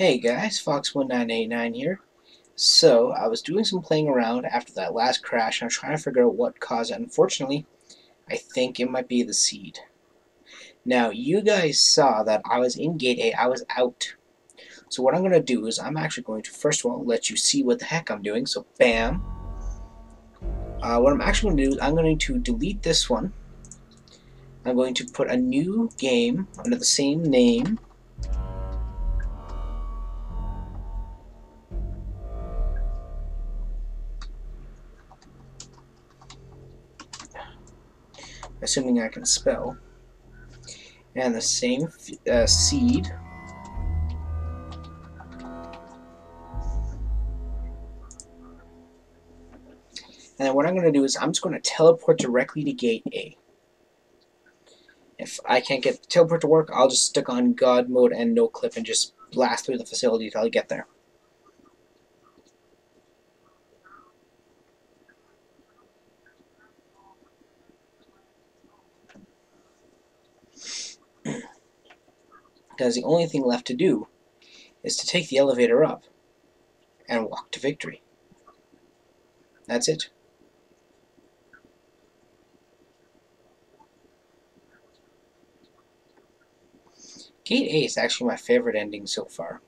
Hey guys, Fawkes1989 here. So, I was doing some playing around after that last crash, and I'm trying to figure out what caused it. Unfortunately, I think it might be the seed. Now, you guys saw that I was in Gate A, I was out. So what I'm going to do is, I'm actually going to, first of all, let you see what the heck I'm doing. So, bam. Uh, what I'm actually going to do is, I'm going to delete this one. I'm going to put a new game under the same name assuming I can spell. And the same uh, seed. And then what I'm going to do is I'm just going to teleport directly to gate A. If I can't get the teleport to work, I'll just stick on God mode and no clip and just blast through the facility until I get there. Because the only thing left to do is to take the elevator up and walk to victory. That's it. Gate A is actually my favorite ending so far.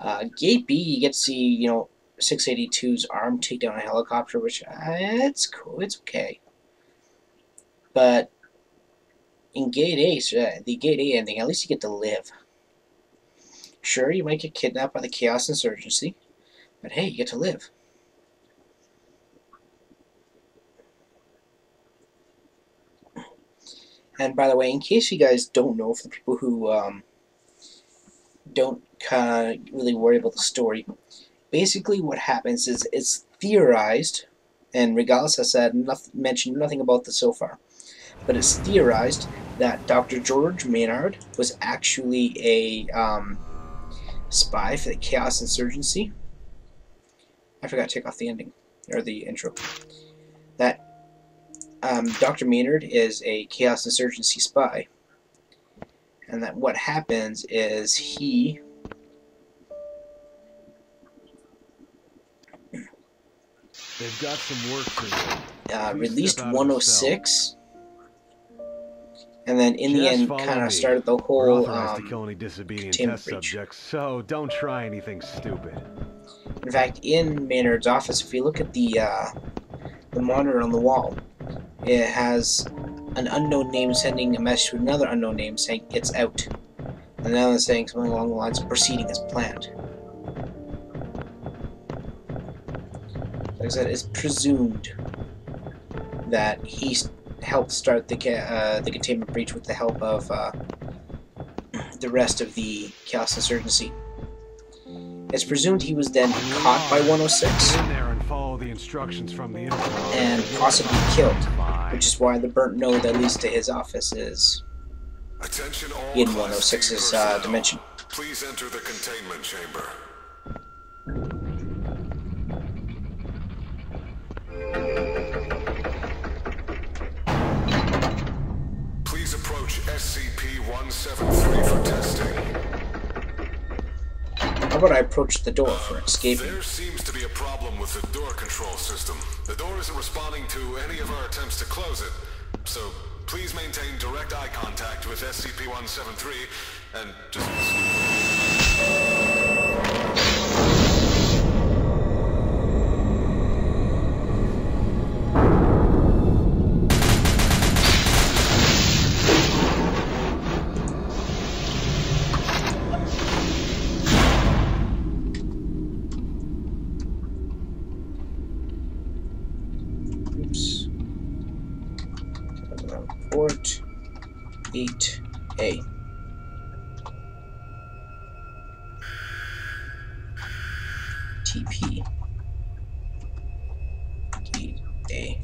Uh, Gate B, you get to see, you know, 682's arm take down a helicopter, which, uh, it's cool, it's okay. But in Gate A, uh, the Gate A ending, at least you get to live. Sure, you might get kidnapped by the Chaos Insurgency, but hey, you get to live. And by the way, in case you guys don't know, for the people who um, don't really worry about the story, basically what happens is it's theorized, and Regalis has said nothing, mentioned nothing about this so far, but it's theorized that Dr. George Maynard was actually a um, spy for the Chaos Insurgency. I forgot to take off the ending, or the intro. That um, Dr. Maynard is a Chaos Insurgency spy. And that what happens is he They've got some work for you. Uh, released 106 and then in Just the end kind of started the whole um, to kill any disobedient test breach. subjects, so don't try anything stupid. in fact in Maynard's office if you look at the uh, the monitor on the wall it has an unknown name sending a message to another unknown name saying it's out and another saying something along the lines of proceeding as planned like I said it's presumed that he s- helped start the ca- uh, the containment breach with the help of uh, the rest of the Chaos Insurgency. It's presumed he was then caught by 106 there and follow the instructions from the and possibly killed, which is why the burnt node that leads to his office is Attention all in 106's uh, dimension. Please enter the containment chamber. SCP-173 for testing. How about I approach the door for escaping? There seems to be a problem with the door control system. The door isn't responding to any of our attempts to close it. So please maintain direct eye contact with SCP-173 and just... TP. A.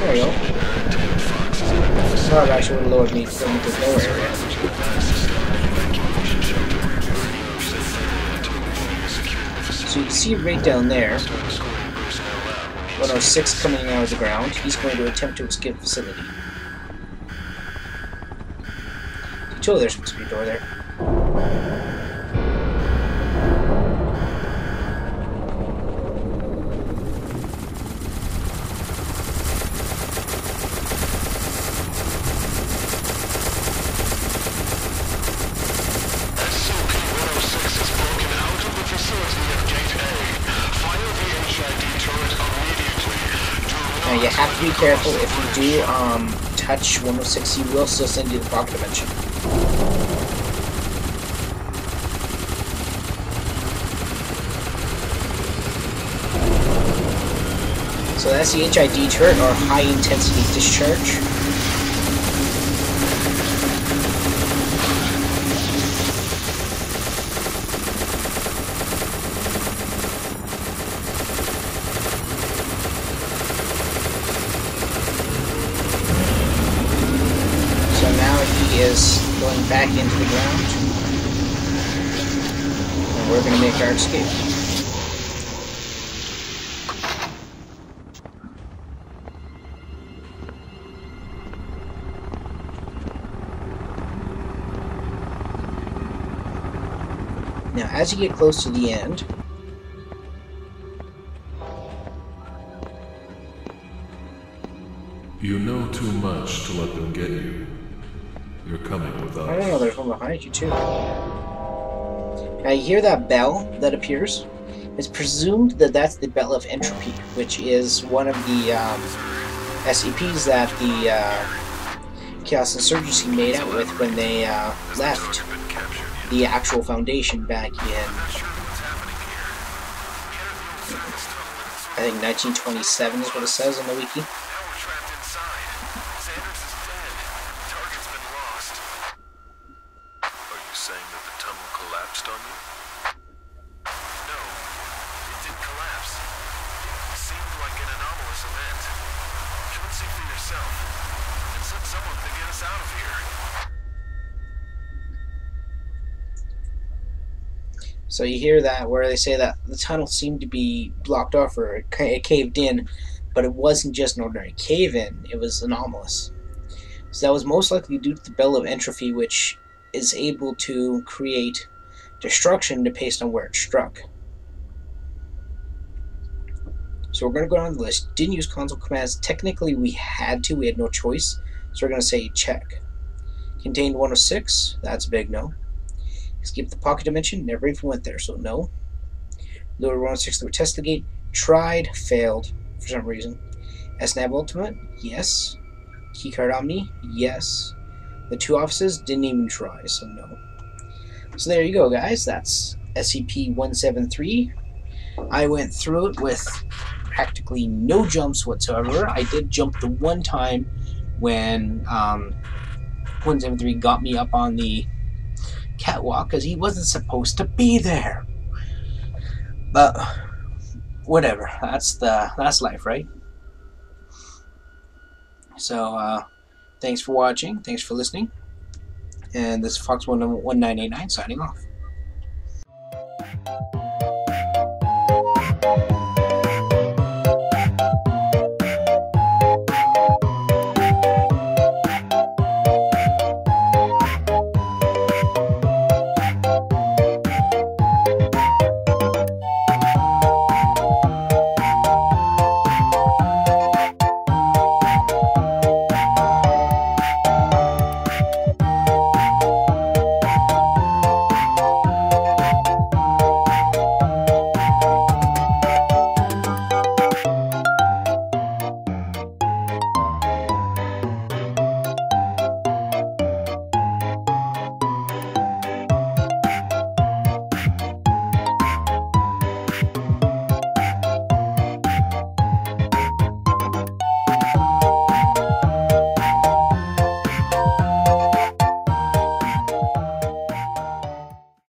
There we go. I actually would have lowered me from the lower area. So you can see right down there, 106 coming out of the ground. He's going to attempt to escape the facility. Oh, there's supposed to be a door there. SCP-106 has broken out of the facility at Gate A. Fire the HID turret immediately. Do Now not you have to be careful. If you do um, touch 106, he will still send you the pocket dimension. So that's the HID turret, or high intensity discharge. So now he is going back into the ground. And we're going to make our escape. Now, as you get close to the end, You know too much to let them get you. You're coming with us. I don't know, there's one behind you too. Now you hear that bell that appears? It's presumed that that's the Bell of Entropy, which is one of the um, SCPs that the uh, Chaos Insurgency made out with when they uh, left the actual Foundation back in, I think 1927 is what it says on the wiki. Out of here. So you hear that where they say that the tunnel seemed to be blocked off or it ca- it caved in, but it wasn't just an ordinary cave in, it was anomalous. So that was most likely due to the Bell of Entropy, which is able to create destruction based on where it struck. So we're going to go down the list. Didn't use console commands. Technically, we had to. We had no choice. So we're going to say check. Contained 106. That's a big no. Escape the pocket dimension. Never even went there, so no. Lure 106 through test the gate. Tried. Failed for some reason. SNAV Ultimate. Yes. Keycard Omni. Yes. The two offices didn't even try, so no. So there you go, guys. That's SCP-173. I went through it with practically no jumps whatsoever. I did jump the one time when um, 173 got me up on the catwalk because he wasn't supposed to be there. But whatever, that's the that's life, right? So uh, thanks for watching, thanks for listening, and this is Fawkes One One Nine Eight Nine signing off.